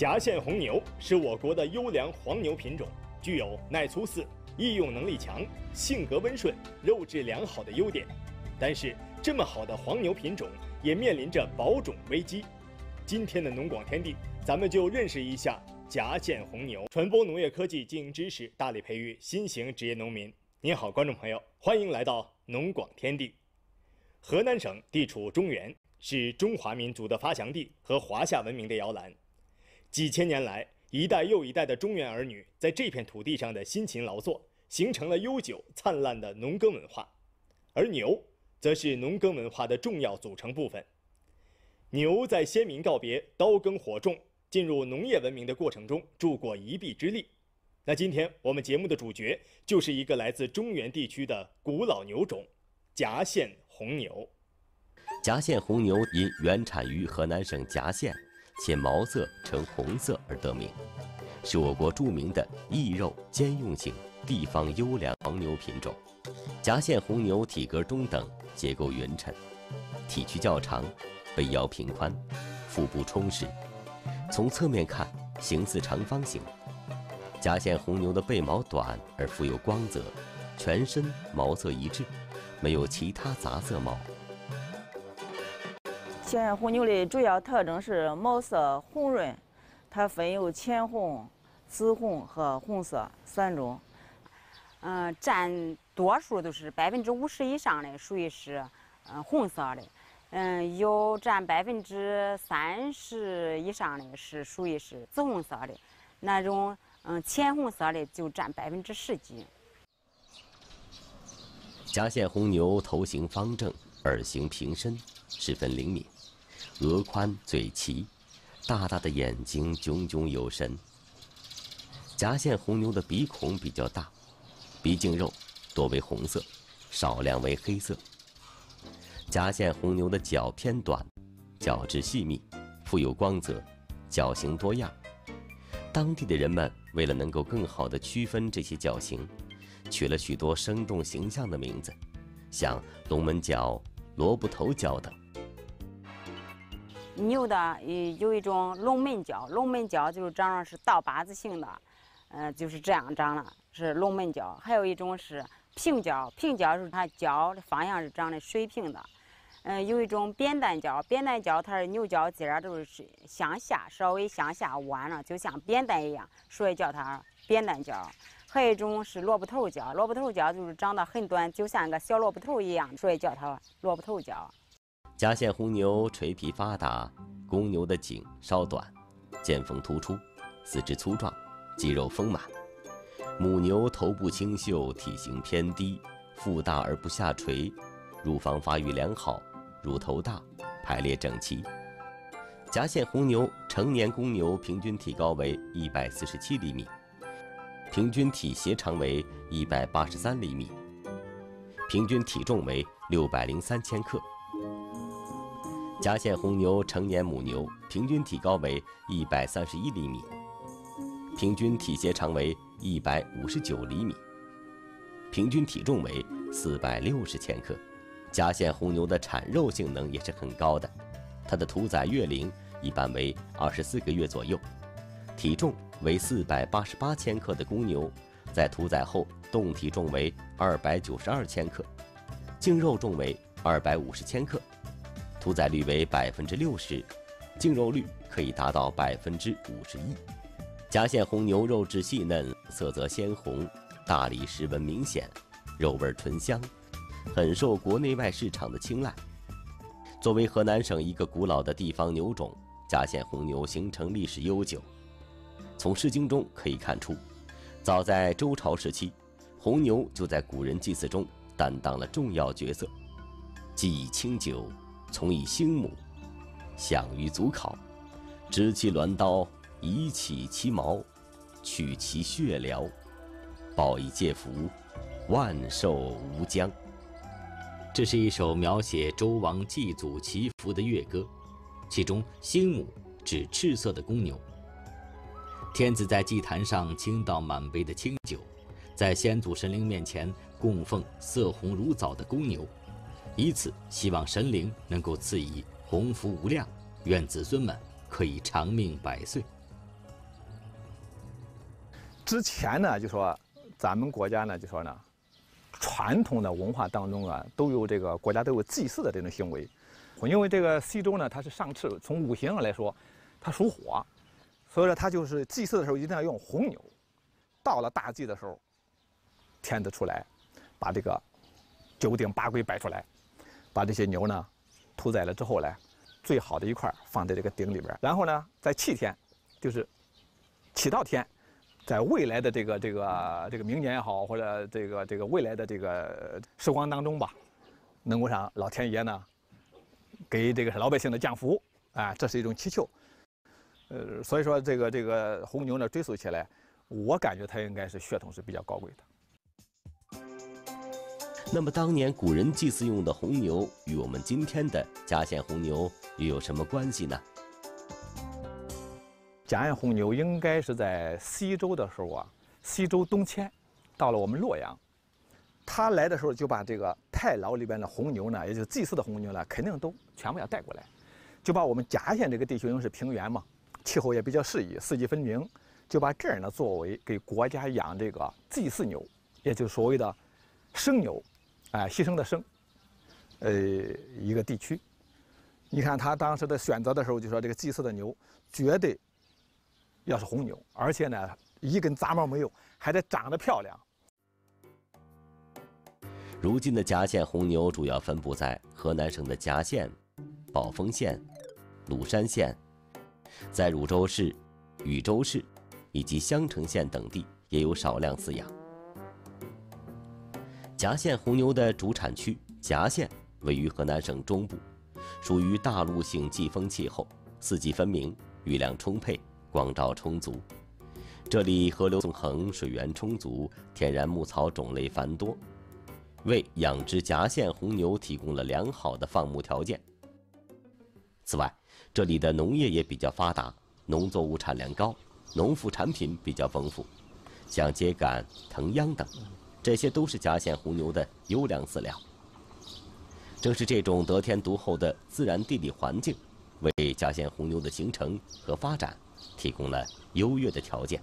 夹县红牛是我国的优良黄牛品种，具有耐粗饲、易用能力强、性格温顺、肉质良好的优点。但是，这么好的黄牛品种也面临着保种危机。今天的农广天地，咱们就认识一下夹县红牛，传播农业科技经营知识，大力培育新型职业农民。您好，观众朋友，欢迎来到农广天地。河南省地处中原，是中华民族的发祥地和华夏文明的摇篮。几千年来，一代又一代的中原儿女在这片土地上的辛勤劳作，形成了悠久灿烂的农耕文化。而牛，则是农耕文化的重要组成部分。牛在先民告别刀耕火种，进入农业文明的过程中，助过一臂之力。那今天我们节目的主角，就是一个来自中原地区的古老牛种——夹县红牛。夹县红牛因原产于河南省夹县。且毛色呈红色而得名，是我国著名的易肉兼用型地方优良黄牛品种。夹县红牛体格中等，结构匀称，体躯较长，背腰平宽，腹部充实。从侧面看，形似长方形。夹县红牛的背毛短而富有光泽，全身毛色一致，没有其他杂色毛。夹县红牛的主要特征是毛色红润，它分有浅红、紫红和红色三种。嗯，占多数都是百分之五十以上的属于是嗯红色的，嗯，有占百分之三十以上的是属于是紫红色的，那种嗯浅红色的就占百分之十几。夹县红牛头型方正，耳形平伸，十分灵敏。额宽嘴齐，大大的眼睛炯炯有神。夹县红牛的鼻孔比较大，鼻颈肉多为红色，少量为黑色。夹县红牛的角偏短，角质细密，富有光泽，角形多样。当地的人们为了能够更好地区分这些角形，取了许多生动形象的名字，像龙门角、萝卜头角等。牛的呃有一种龙门角，龙门角就是长得是倒八字形的，呃就是这样长了，是龙门角。还有一种是平角，平角是它角的方向是长的水平的。嗯，有一种扁担角，扁担角它是牛角尖儿都是向下，稍微向下弯了，就像扁担一样，所以叫它扁担角。还有一种是萝卜头角，萝卜头角就是长得很短，就像个小萝卜头一样，所以叫它萝卜头角。夹县红牛垂皮发达，公牛的颈稍短，肩峰突出，四肢粗壮，肌肉丰满；母牛头部清秀，体型偏低，腹大而不下垂，乳房发育良好，乳头大，排列整齐。夹县红牛成年公牛平均体高为一百四十七厘米，平均体斜长为一百八十三厘米，平均体重为六百零三千克。夹县红牛成年母牛平均体高为一百三十一厘米，平均体斜长为一百五十九厘米，平均体重为四百六十千克。夹县红牛的产肉性能也是很高的，它的屠宰月龄一般为二十四个月左右，体重为四百八十八千克的公牛，在屠宰后动体重为二百九十二千克，净肉重为二百五十千克。屠宰率为百分之六十，净肉率可以达到百分之五十一。夹县红牛肉质细嫩，色泽鲜红，大理石纹明显，肉味醇香，很受国内外市场的青睐。作为河南省一个古老的地方牛种，夹县红牛形成历史悠久。从《诗经》中可以看出，早在周朝时期，红牛就在古人祭祀中担当了重要角色，既以清酒。从以兴母，享于足考，执其鸾刀，以起其毛，取其血疗，报以介福，万寿无疆。这是一首描写周王祭祖祈福的乐歌，其中兴母指赤色的公牛。天子在祭坛上倾倒满杯的清酒，在先祖神灵面前供奉色红如枣的公牛。以此希望神灵能够赐以鸿福无量，愿子孙们可以长命百岁。之前呢，就说咱们国家呢，就说呢，传统的文化当中啊，都有这个国家都有祭祀的这种行为。因为这个西周呢，它是上赤，从五行上来说，它属火，所以说它就是祭祀的时候一定要用红牛。到了大祭的时候，天子出来，把这个九鼎八簋摆出来，把这些牛呢屠宰了之后呢，最好的一块放在这个鼎里边，然后呢，在气天，就是祈祷天。在未来的这个这个这个明年也好，或者这个这个未来的这个时光当中吧，能够让老天爷呢，给这个老百姓的降福啊，这是一种祈求。呃，所以说这个这个红牛呢，追溯起来，我感觉它应该是血统是比较高贵的。那么当年古人祭祀用的红牛，与我们今天的嘉县红牛又有什么关系呢？嘉县红牛应该是在西周的时候啊，西周东迁，到了我们洛阳。他来的时候就把这个太牢里边的红牛呢，也就是祭祀的红牛呢，肯定都全部要带过来，就把我们嘉县这个地区因为是平原嘛，气候也比较适宜，四季分明，就把这儿呢作为给国家养这个祭祀牛，也就是所谓的生牛，哎，牺牲的生，呃，一个地区。你看他当时的选择的时候就说这个祭祀的牛绝对。要是红牛，而且呢，一根杂毛没有，还得长得漂亮。如今的夹县红牛主要分布在河南省的夹县、宝丰县、鲁山县，在汝州市、禹州市以及襄城县等地也有少量饲养。夹县红牛的主产区夹县位于河南省中部，属于大陆性季风气候，四季分明，雨量充沛。光照充足，这里河流纵横，水源充足，天然牧草种类繁多，为养殖夹县红牛提供了良好的放牧条件。此外，这里的农业也比较发达，农作物产量高，农副产品比较丰富，像秸秆、藤秧等，这些都是夹县红牛的优良饲料。正是这种得天独厚的自然地理环境，为夹县红牛的形成和发展。提供了优越的条件。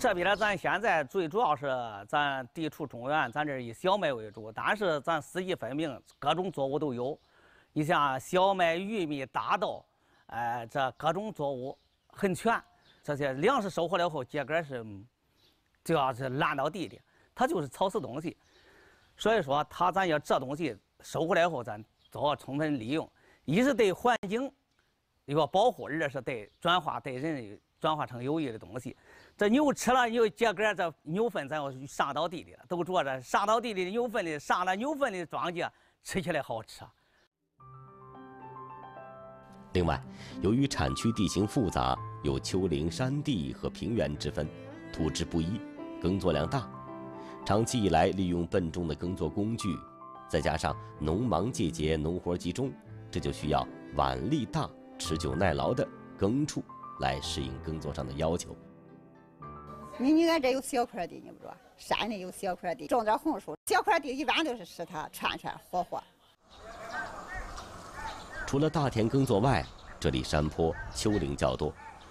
这边呢，咱现在最主要是咱地处中原，咱这以小麦为主，但是咱四季分明，各种作物都有。你像小麦、玉米、大豆，哎，这各种作物很全。这些粮食收获了后，秸秆是就要是烂到地里，它就是草食东西。所以说，它咱要这东西收回来以后，咱都要充分利用，一是对环境。一个保护，二是对转化对人转化成有益的东西。这牛吃了牛秸秆，这牛粪咱要上到地里了，都着着上到地里的牛粪里，上了牛粪的庄稼，吃起来好吃。另外，由于产区地形复杂，有丘陵、山地和平原之分，土质不一，耕作量大，长期以来利用笨重的耕作工具，再加上农忙季节农活集中，这就需要腕力大。持久耐劳的耕畜来适应耕作上的要求。你你俺这有小块地，你不说，山里有小块地，种点红薯。小块地一般都是使它串串活活。除了大田耕作外，这里山坡丘陵较多，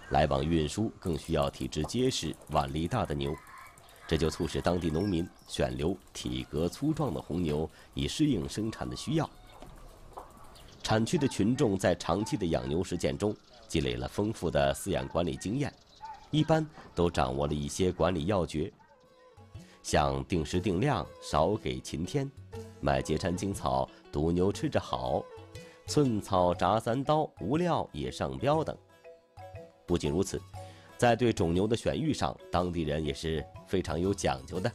来往运输更需要体质结实、腕力大的牛，这就促使当地农民选留体格粗壮的红牛，以适应生产的需要。产区的群众在长期的养牛实践中积累了丰富的饲养管理经验，一般都掌握了一些管理要诀，像定时定量、少给勤添、买节山青草、赌牛吃着好、寸草铡三刀、无料也上标等。不仅如此，在对种牛的选育上，当地人也是非常有讲究的。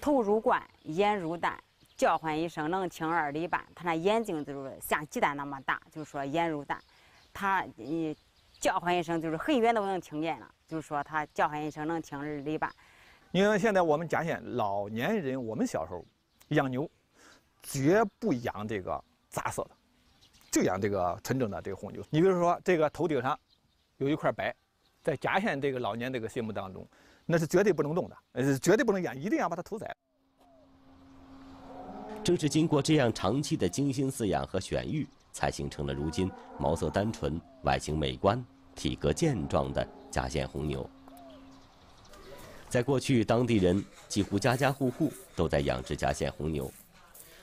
头如冠，眼如蛋。叫唤一声能听二里半，他那眼睛就是像鸡蛋那么大，就是说眼如蛋。他你叫唤一声就是很远都能听见了，就是说他叫唤一声能听二里半。因为现在我们家县老年人，我们小时候养牛，绝不养这个杂色的，就养这个纯正的这个红牛。你比如说这个头顶上有一块白，在夹县这个老年这个心目当中，那是绝对不能动的，呃，绝对不能养，一定要把它屠宰。正是经过这样长期的精心饲养和选育，才形成了如今毛色单纯、外形美观、体格健壮的夹县红牛。在过去，当地人几乎家家户户都在养殖夹县红牛。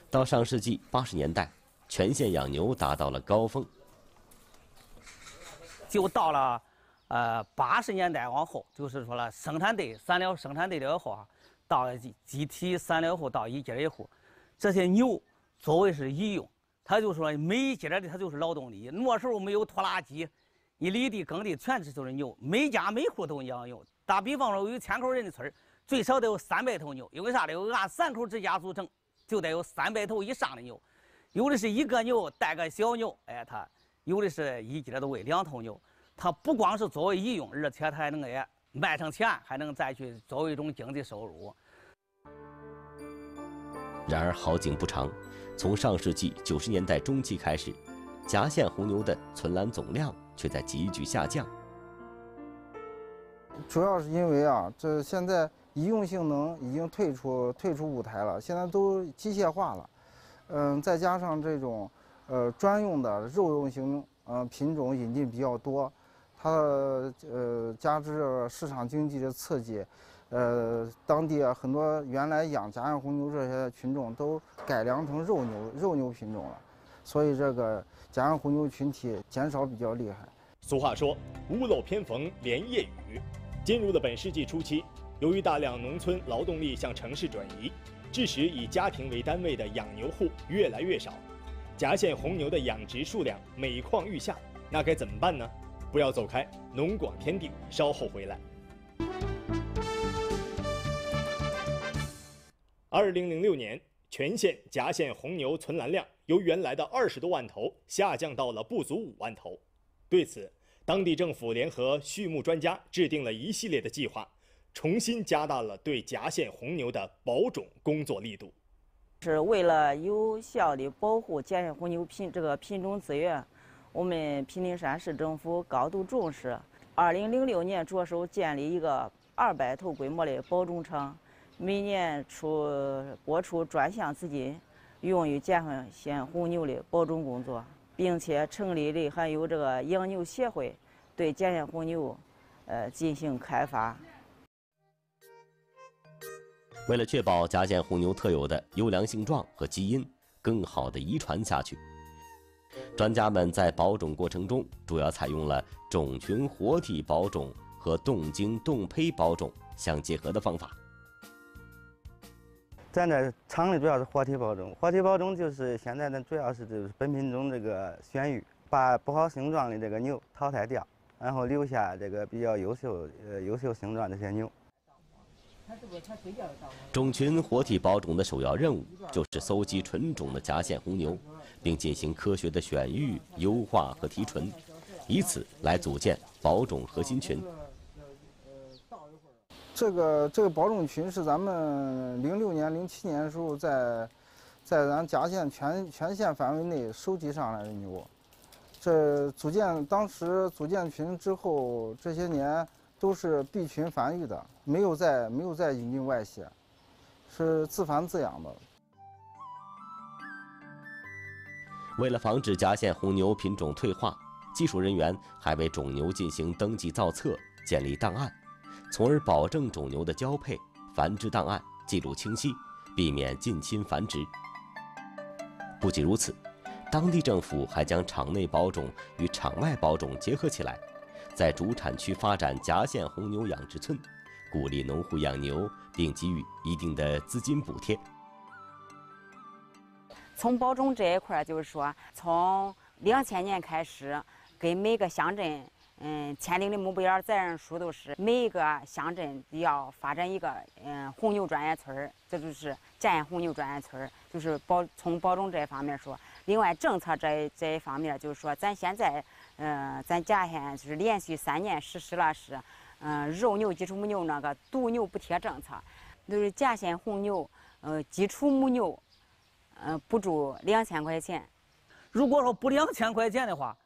到上世纪八十年代，全县养牛达到了高峰。就到了，呃，八十年代往后，就是说了生产队散了生产队了以后啊，到了集体散了以后，到一家一户，这些牛作为是医用，他就说每一家的他就是劳动力。那时候没有拖拉机，一犁地耕地全是就是牛，每家每户都养牛。打比方说，有千口人的村，最少得有三百头牛，因为啥呢？按三口之家组成，就得有三百头以上的牛。有的是一个牛带个小牛，哎，他有的是一家都喂两头牛。它不光是作为医用，而且它还能也卖上钱，还能再去作为一种经济收入。然而好景不长，从上世纪九十年代中期开始，夹县红牛的存栏总量却在急剧下降。主要是因为啊，这现在医用性能已经退出退出舞台了，现在都机械化了，嗯，再加上这种呃专用的肉用型呃品种引进比较多，它呃加之市场经济的刺激，呃当地啊很多原来养夹县红牛这些群种都改良成肉牛肉牛品种了，所以这个夹县红牛群体减少比较厉害。俗话说，屋漏偏逢连夜雨。进入了本世纪初期，由于大量农村劳动力向城市转移，致使以家庭为单位的养牛户越来越少，夹县红牛的养殖数量每况愈下。那该怎么办呢？不要走开，农广天地稍后回来。二零零六年，全县夹县红牛存栏量由原来的二十多万头下降到了不足五万头。对此，当地政府联合畜牧专家制定了一系列的计划，重新加大了对夹县红牛的保种工作力度。是为了有效的保护夹县红牛品这个品种资源，我们平顶山市政府高度重视。二零零六年着手建立一个二百头规模的保种场，每年出拨出专项资金，用于夹县红牛的保种工作。并且成立的还有这个养牛协会，对夹县红牛，呃进行开发。为了确保夹县红牛特有的优良性状和基因更好的遗传下去，专家们在保种过程中主要采用了种群活体保种和冻精冻胚保种相结合的方法。咱这厂里主要是活体保种，活体保种就是现在呢主要是就是本品种这个选育，把不好性状的这个牛淘汰掉，然后留下这个比较优秀呃优秀性状这些牛。种群活体保种的首要任务就是搜集纯种的夹线红牛，并进行科学的选育、优化和提纯，以此来组建保种核心群。这个这个保种群是咱们零六年、零七年的时候在，在咱夹县全全县范围内收集上来的牛。这组建当时组建群之后，这些年都是闭群繁育的，没有再没有再引进外泄，是自繁自养的。为了防止夹县红牛品种退化，技术人员还为种牛进行登记造册、建立档案。从而保证种牛的交配、繁殖档案记录清晰，避免近亲繁殖。不仅如此，当地政府还将场内保种与场外保种结合起来，在主产区发展夹县红牛养殖村，鼓励农户养牛，并给予一定的资金补贴。从保种这一块，就是说，从两千年开始，给每个乡镇。嗯，签订的目标责任书都是每一个乡镇要发展一个嗯红牛专业村儿，这就是建红牛专业村儿，就是保从保种这一方面说。另外，政策这这一方面就是说，咱现在嗯，咱夹县就是连续三年实施了是嗯肉牛基础母牛那个犊牛补贴政策，就是夹县红牛呃基础母牛嗯补助两千块钱。如果说补两千块钱的话。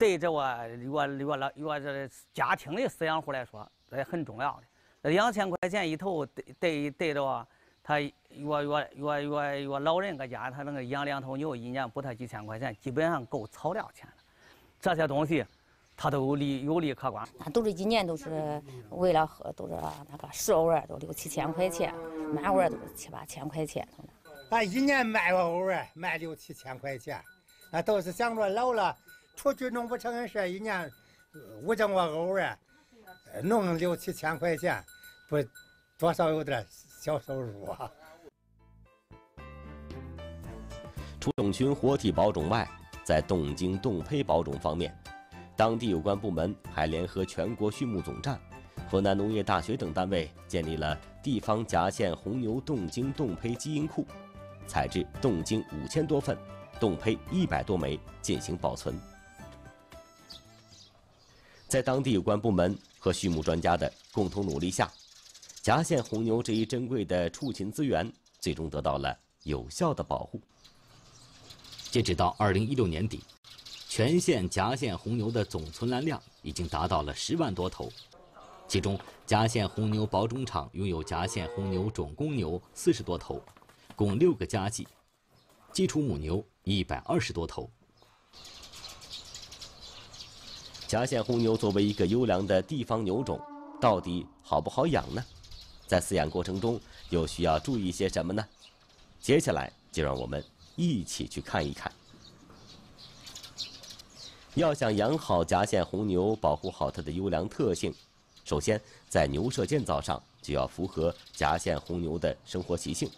对这我我我老我这家庭的饲养户来说，这也很重要的。这两千块钱一头，对对对着他月月月月月老人搁家，他那个养两头牛，一年补他几千块钱，基本上够草料钱了。这些东西它都有利有利可观。那都是一年都是为了喝，都是那个熟味都六七千块钱，满碗都是七八千块钱。俺一年卖个藕儿，卖六七千块钱，那都是想着老了出去弄不成事，一年五整个藕儿，弄六七千块钱，不多少有点小收入啊。除种群活体保种外，在冻精、冻胚保种方面。当地有关部门还联合全国畜牧总站、河南农业大学等单位，建立了地方夹县红牛冻精冻胚基因库，采制冻精五千多份，冻胚一百多枚进行保存。在当地有关部门和畜牧专家的共同努力下，夹县红牛这一珍贵的畜禽资源最终得到了有效的保护。截止到二零一六年底。全县夹县红牛的总存栏量已经达到了十万多头，其中夹县红牛保种场拥有夹县红牛种公牛四十多头，共六个家系，基础母牛一百二十多头。夹县红牛作为一个优良的地方牛种，到底好不好养呢？在饲养过程中又需要注意些什么呢？接下来就让我们一起去看一看。要想养好夹县红牛，保护好它的优良特性，首先在牛舍建造上就要符合夹县红牛的生活习性。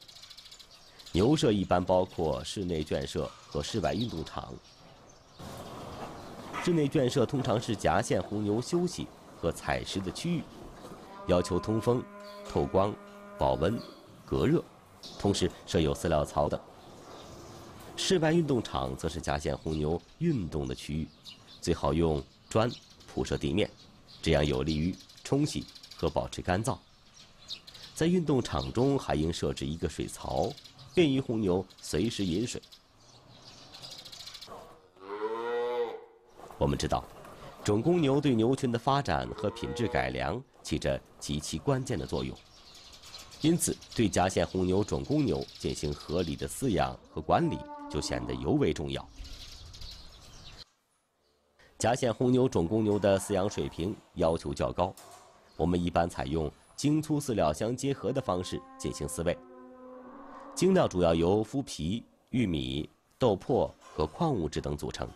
牛舍一般包括室内圈舍和室外运动场。室内圈舍通常是夹县红牛休息和采食的区域，要求通风、透光、保温、隔热，同时设有饲料槽等。室外运动场则是夹线红牛运动的区域，最好用砖铺设地面，这样有利于冲洗和保持干燥。在运动场中还应设置一个水槽，便于红牛随时饮水。我们知道，种公牛对牛群的发展和品质改良起着极其关键的作用，因此对夹县红牛种公牛进行合理的饲养和管理。就显得尤为重要。夹县红牛种公牛的饲养水平要求较高，我们一般采用精粗饲料相结合的方式进行饲喂。精料主要由麸皮、玉米、豆粕和矿物质等组成。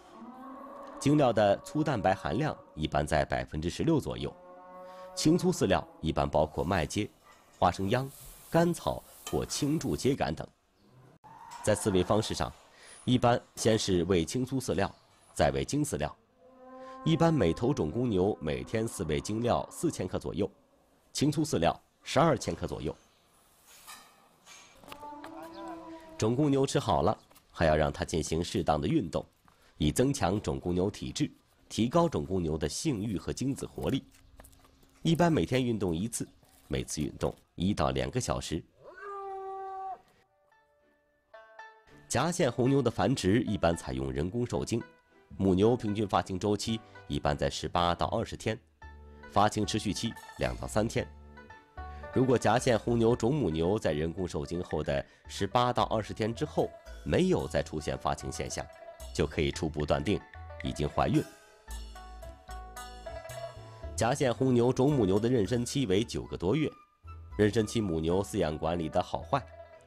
精料的粗蛋白含量一般在百分之十六左右，青粗饲料一般包括麦秸、花生秧、甘草或青贮秸秆等。在饲喂方式上，一般先是喂青粗饲料，再喂精饲料。一般每头种公牛每天饲喂精料四千克左右，青粗饲料十二千克左右。种公牛吃好了，还要让它进行适当的运动，以增强种公牛体质，提高种公牛的性欲和精子活力。一般每天运动一次，每次运动一到两个小时。夹线红牛的繁殖一般采用人工受精，母牛平均发情周期一般在十八到二十天，发情持续期两到三天。如果夹线红牛种母牛在人工受精后的十八到二十天之后没有再出现发情现象，就可以初步断定已经怀孕。夹线红牛种母牛的妊娠期为九个多月，妊娠期母牛饲养管理的好坏。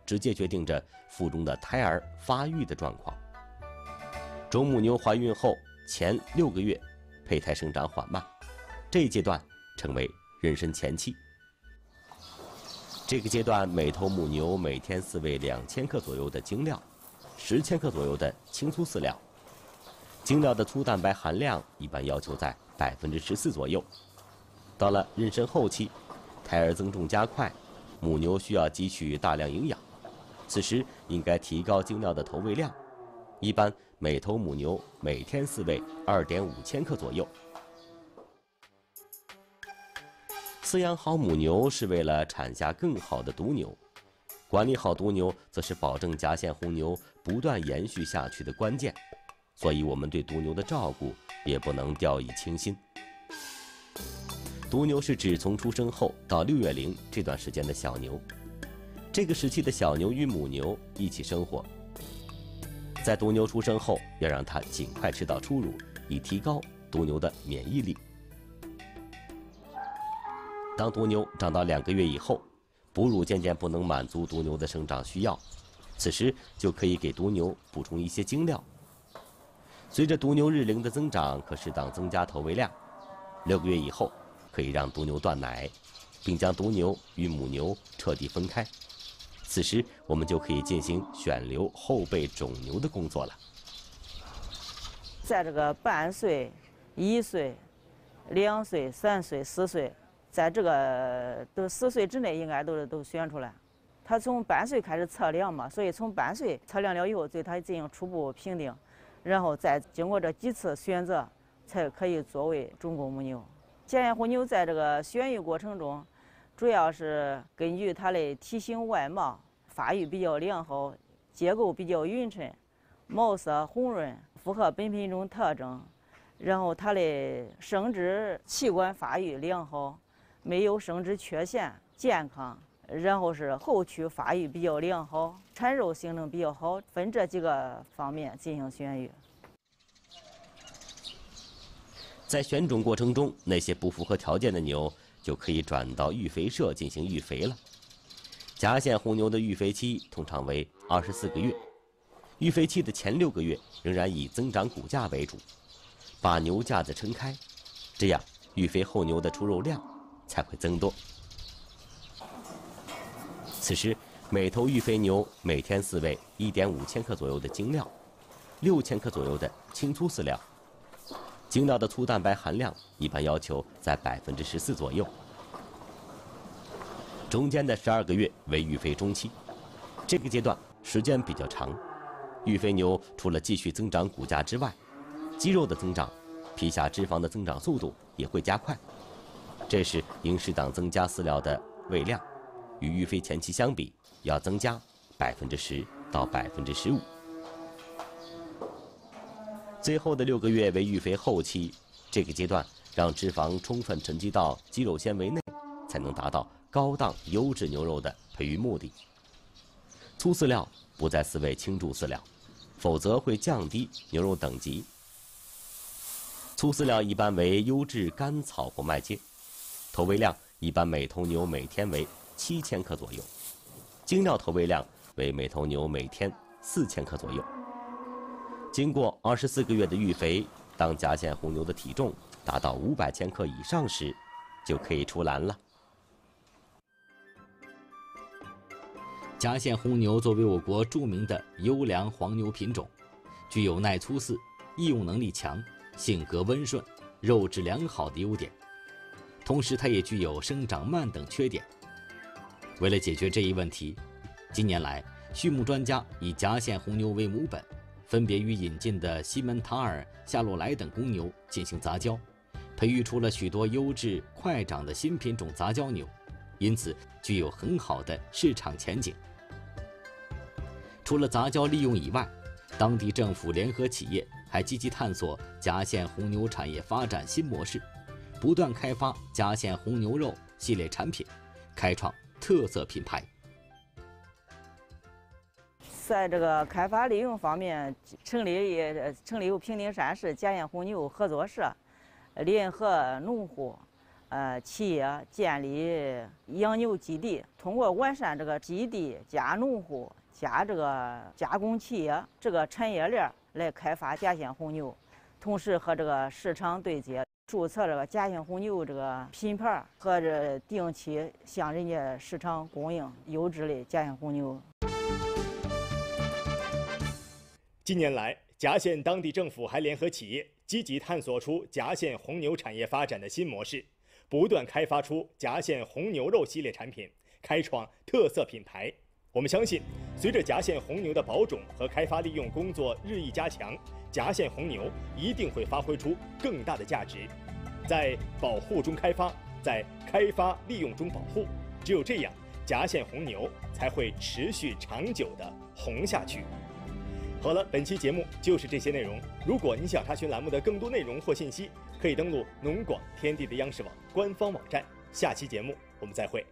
直接决定着腹中的胎儿发育的状况。种母牛怀孕后前六个月，胚胎生长缓慢，这一阶段称为妊娠前期。这个阶段，每头母牛每天饲喂两千克左右的精料，十千克左右的青粗饲料。精料的粗蛋白含量一般要求在百分之十四左右。到了妊娠后期，胎儿增重加快，母牛需要汲取大量营养。此时应该提高精料的投喂量，一般每头母牛每天饲喂二点五千克左右。饲养好母牛是为了产下更好的犊牛，管理好犊牛则是保证夹县红牛不断延续下去的关键，所以我们对犊牛的照顾也不能掉以轻心。犊牛是指从出生后到六月龄这段时间的小牛。这个时期的小牛与母牛一起生活，在犊牛出生后，要让它尽快吃到初乳，以提高犊牛的免疫力。当犊牛长到两个月以后，哺乳渐渐不能满足犊牛的生长需要，此时就可以给犊牛补充一些精料。随着犊牛日龄的增长，可适当增加投喂量。六个月以后，可以让犊牛断奶，并将犊牛与母牛彻底分开。此时，我们就可以进行选留后备种牛的工作了。在这个半岁、一岁、两岁、三岁、四岁，在这个都四岁之内，应该都都选出来。他从半岁开始测量嘛，所以从半岁测量了以后，对他进行初步评定，然后再经过这几次选择，才可以作为种公母牛。检验红牛在这个选育过程中。主要是根据它的体型外貌，发育比较良好，结构比较匀称，毛色红润，符合本品种特征，然后它的生殖器官发育良好，没有生殖缺陷，健康，然后是后驱发育比较良好，产肉性能比较好，分这几个方面进行选育。在选种过程中，那些不符合条件的牛。就可以转到育肥社进行育肥了。夹线红牛的育肥期通常为二十四个月，育肥期的前六个月仍然以增长骨架为主，把牛架子撑开，这样育肥后牛的出肉量才会增多。此时，每头育肥牛每天饲喂一点五千克左右的精料，六千克左右的青粗饲料。精料的粗蛋白含量一般要求在百分之十四左右。中间的十二个月为育肥中期，这个阶段时间比较长，育肥牛除了继续增长骨架之外，肌肉的增长、皮下脂肪的增长速度也会加快。这时应适当增加饲料的喂量，与育肥前期相比，要增加百分之十到百分之十五。最后的六个月为育肥后期，这个阶段让脂肪充分沉积到肌肉纤维内，才能达到高档优质牛肉的培育目的。粗饲料不再饲喂轻重饲料，否则会降低牛肉等级。粗饲料一般为优质干草或麦秸，投喂量一般每头牛每天为七千克左右，精料投喂量为每头牛每天四千克左右。经过二十四个月的育肥，当夹线红牛的体重达到五百千克以上时，就可以出栏了。夹线红牛作为我国著名的优良黄牛品种，具有耐粗饲、易用能力强、性格温顺、肉质良好的优点，同时它也具有生长慢等缺点。为了解决这一问题，近年来畜牧专家以夹线红牛为母本。分别与引进的西门塔尔、夏洛莱等公牛进行杂交，培育出了许多优质快长的新品种杂交牛，因此具有很好的市场前景。除了杂交利用以外，当地政府联合企业还积极探索夹线红牛产业发展新模式，不断开发夹线红牛肉系列产品，开创特色品牌。在这个开发利用方面，成立成立由平顶山市夹线红牛合作社，联合农户、呃企业建立养牛基地，通过完善这个基地加农户加这个加工企业这个产业链来开发夹线红牛，同时和这个市场对接，注册这个夹线红牛这个品牌，和这定期向人家市场供应优质的夹线红牛。近年来，夹县当地政府还联合企业积极探索出夹县红牛产业发展的新模式，不断开发出夹县红牛肉系列产品，开创特色品牌。我们相信，随着夹县红牛的保种和开发利用工作日益加强，夹县红牛一定会发挥出更大的价值。在保护中开发，在开发利用中保护，只有这样，夹县红牛才会持续长久地红下去。好了，本期节目就是这些内容。如果你想查询栏目的更多内容或信息，可以登录农广天地的央视网官方网站。下期节目我们再会。